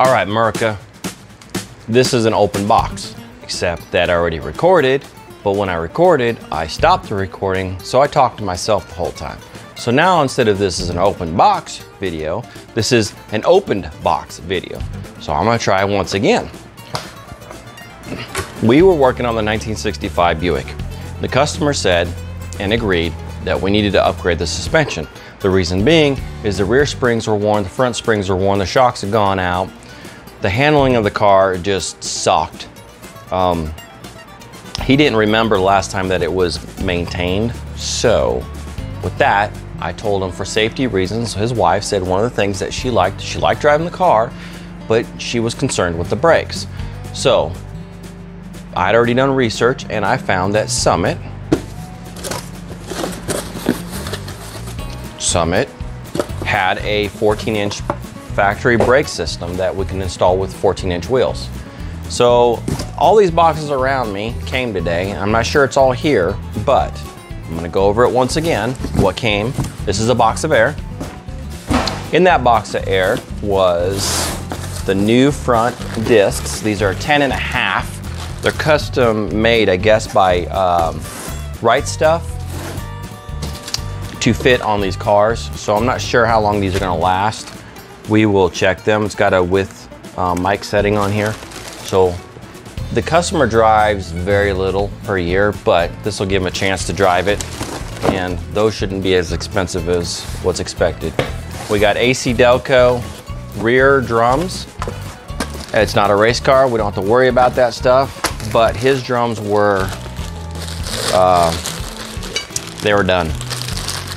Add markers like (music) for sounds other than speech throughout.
All right, Murica, this is an open box, except that I already recorded, but when I recorded, I stopped the recording, so I talked to myself the whole time. So now instead of this is an open box video, this is an opened box video. So I'm gonna try once again. We were working on the 1965 Buick. The customer said and agreed that we needed to upgrade the suspension. The reason being is the rear springs were worn, the front springs were worn, the shocks had gone out. The handling of the car just sucked. Um, he didn't remember last time that it was maintained. So with that, I told him for safety reasons, his wife said one of the things that she liked, she liked driving the car, but she was concerned with the brakes. So I'd already done research and I found that Summit, Summit had a 14 inch factory brake system that we can install with 14 inch wheels. So all these boxes around me came today. I'm not sure it's all here, but I'm gonna go over it once again. What came, this is a box of air. In that box of air was the new front discs. These are 10 and a half. They're custom made, I guess, by um, Right Stuff to fit on these cars. So I'm not sure how long these are gonna last. We will check them. It's got a width um, mic setting on here. So the customer drives very little per year, but this will give him a chance to drive it. And those shouldn't be as expensive as what's expected. We got AC Delco rear drums. It's not a race car. We don't have to worry about that stuff, but his drums were, uh, they were done.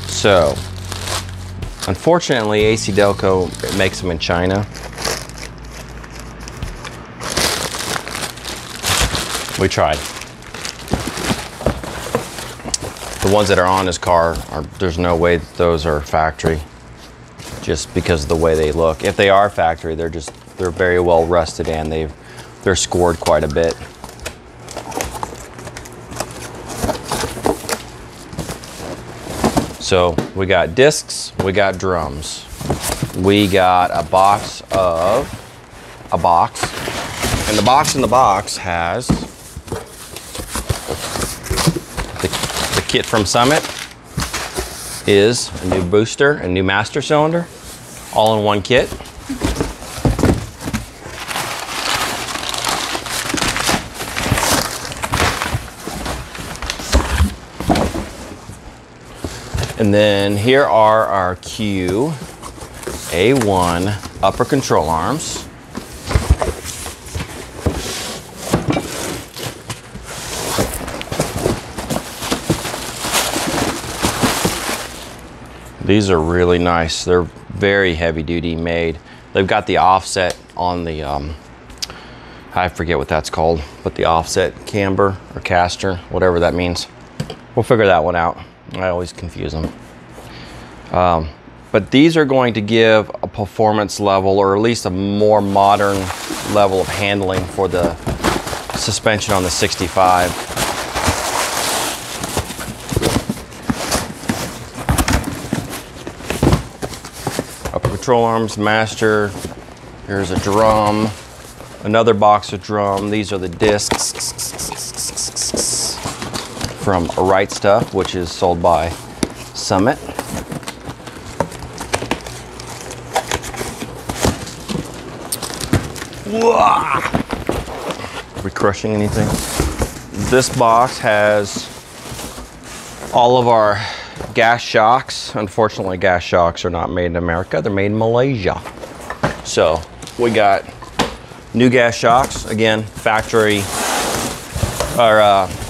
So, unfortunately, AC Delco makes them in China. We tried. The ones that are on his car, are, there's no way those are factory just because of the way they look. If they are factory, they're just, they're very well rusted and they've, they're scored quite a bit. So we got discs, we got drums. We got a box of, a box. And the box in the box has the, the kit from Summit is a new booster, a new master cylinder, all in one kit. And then here are our Q A1 upper control arms. These are really nice. They're very heavy duty made. They've got the offset on the, um, I forget what that's called, but the offset camber or caster, whatever that means. We'll figure that one out. I always confuse them. Um, but these are going to give a performance level or at least a more modern level of handling for the suspension on the 65. Upper control arms master. Here's a drum, another box of drum. These are the discs from Right Stuff, which is sold by Summit. Are we crushing anything? This box has all of our gas shocks. Unfortunately, gas shocks are not made in America. They're made in Malaysia. So we got new gas shocks. Again, factory are uh,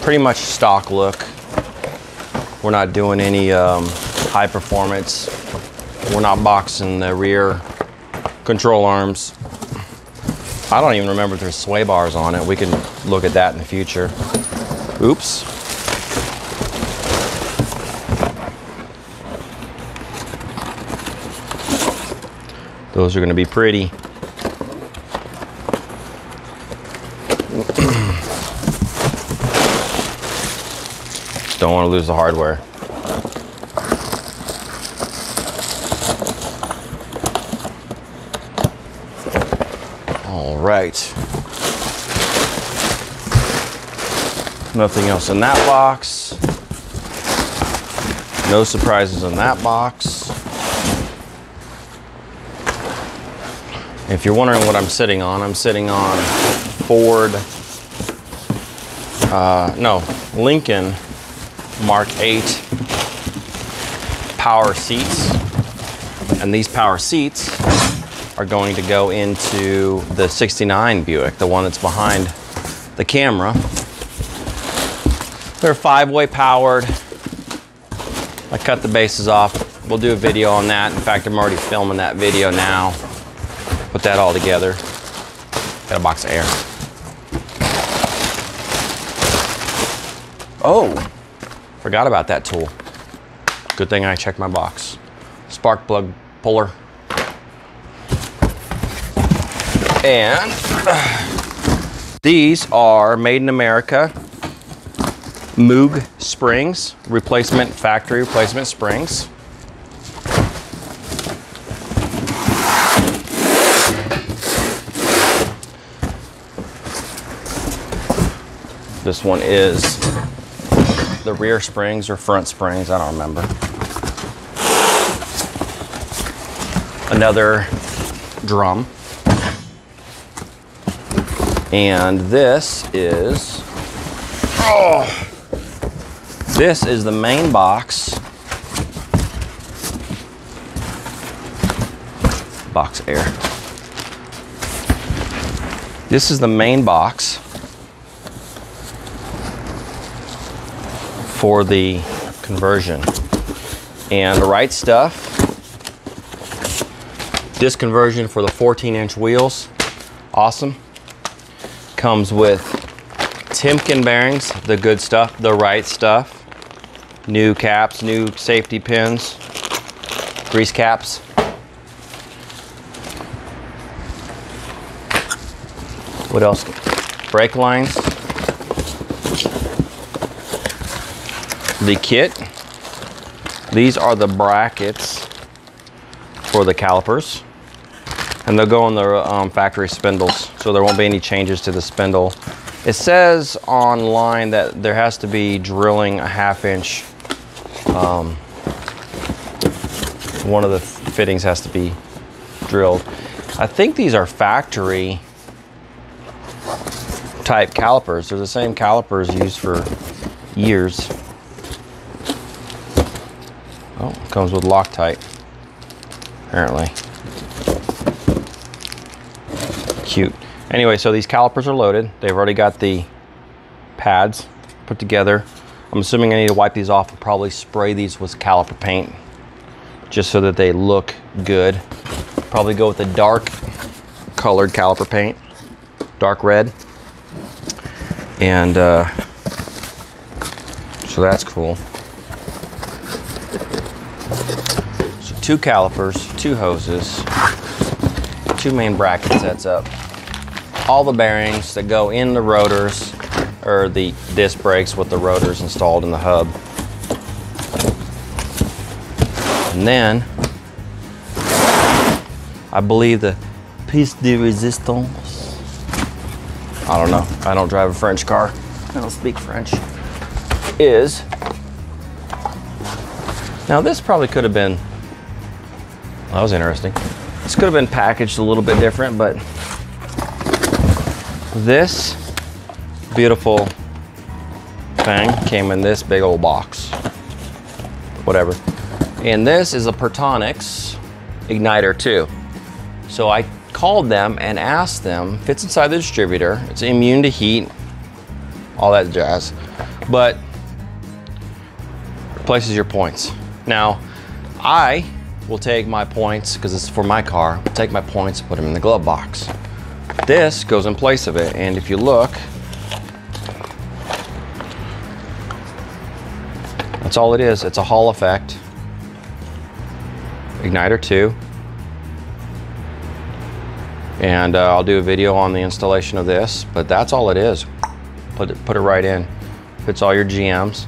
pretty much stock look. We're not doing any um, high performance. We're not boxing the rear control arms. I don't even remember if there's sway bars on it. We can look at that in the future. Oops. Those are going to be pretty. Don't want to lose the hardware. All right. Nothing else in that box. No surprises in that box. If you're wondering what I'm sitting on, I'm sitting on Ford, uh, no, Lincoln Mark 8 power seats. And these power seats are going to go into the 69 Buick, the one that's behind the camera. They're five-way powered. I cut the bases off. We'll do a video on that. In fact, I'm already filming that video now. Put that all together. Got a box of air. Oh, forgot about that tool. Good thing I checked my box. Spark plug puller. And (clears throat) these are made in America Moog springs, replacement factory replacement springs. This one is the rear springs or front springs, I don't remember. Another drum. And this is, oh, this is the main box. Box air. This is the main box for the conversion. And the right stuff, this conversion for the 14 inch wheels, awesome. Comes with Timken bearings, the good stuff, the right stuff new caps, new safety pins, grease caps. What else? Brake lines. The kit. These are the brackets for the calipers. And they'll go on the um, factory spindles, so there won't be any changes to the spindle. It says online that there has to be drilling a half inch um, one of the fittings has to be drilled. I think these are factory type calipers. They're the same calipers used for years. Oh, comes with Loctite, apparently. Cute. Anyway, so these calipers are loaded. They've already got the pads put together. I'm assuming I need to wipe these off and probably spray these with caliper paint just so that they look good. Probably go with the dark colored caliper paint, dark red. And uh, so that's cool. Two calipers, two hoses, two main bracket sets up, all the bearings that go in the rotors, or the disc brakes with the rotors installed in the hub. And then, I believe the piece de resistance, I don't know, I don't drive a French car, I don't speak French, is, now this probably could have been, that was interesting. This could have been packaged a little bit different, but this beautiful thing came in this big old box. Whatever. And this is a PerTronix igniter too. So I called them and asked them, fits inside the distributor, it's immune to heat, all that jazz, but replaces your points. Now, I will take my points, because it's for my car, take my points, put them in the glove box. This goes in place of it, and if you look, That's all it is. It's a Hall effect. Igniter 2. And uh, I'll do a video on the installation of this, but that's all it is. Put it, put it right in. Fits all your GMs.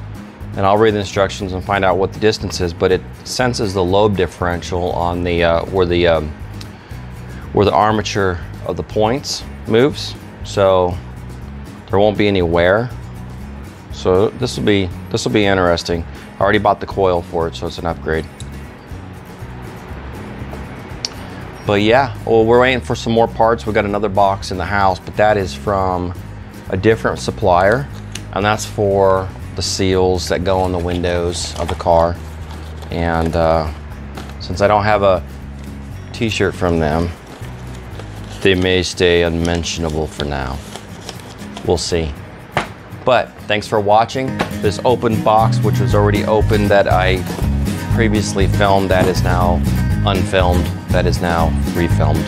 And I'll read the instructions and find out what the distance is, but it senses the lobe differential on the, uh, where the, um, where the armature of the points moves, so there won't be any wear. So this will be this will be interesting. I already bought the coil for it, so it's an upgrade. But yeah, well, we're waiting for some more parts. We got another box in the house, but that is from a different supplier, and that's for the seals that go on the windows of the car. And uh, since I don't have a t-shirt from them, they may stay unmentionable for now. We'll see. But thanks for watching this open box, which was already open that I previously filmed that is now unfilmed, that is now refilmed.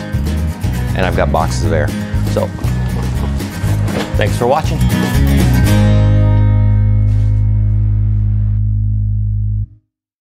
And I've got boxes air. So thanks for watching.